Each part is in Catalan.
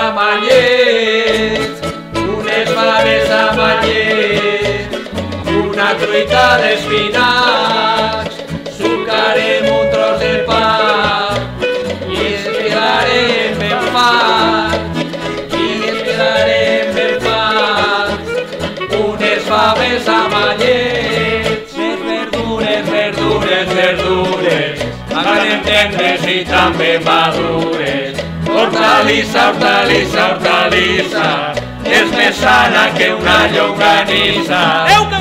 amanyets, unes faves amanyets, una truita d'espinacs, sucarem un tros de pa i ens quedarem ben fart, i ens quedarem ben fart, unes faves amanyets, les verdures, verdures, verdures, agarrem tendres i també madures. Hortalissa, hortalissa, hortalissa, és més sana que una llonganissa. Ara!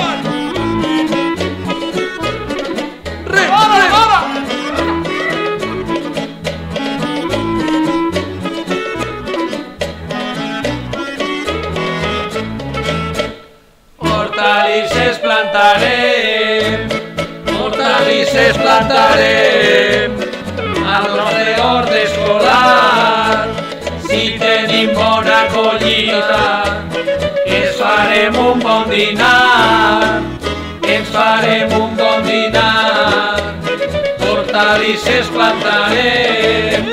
Hortalisses plantarem, hortalisses plantarem, al nostre collita, ens farem un bon dinar, ens farem un bon dinar. Hortalisses plantarem,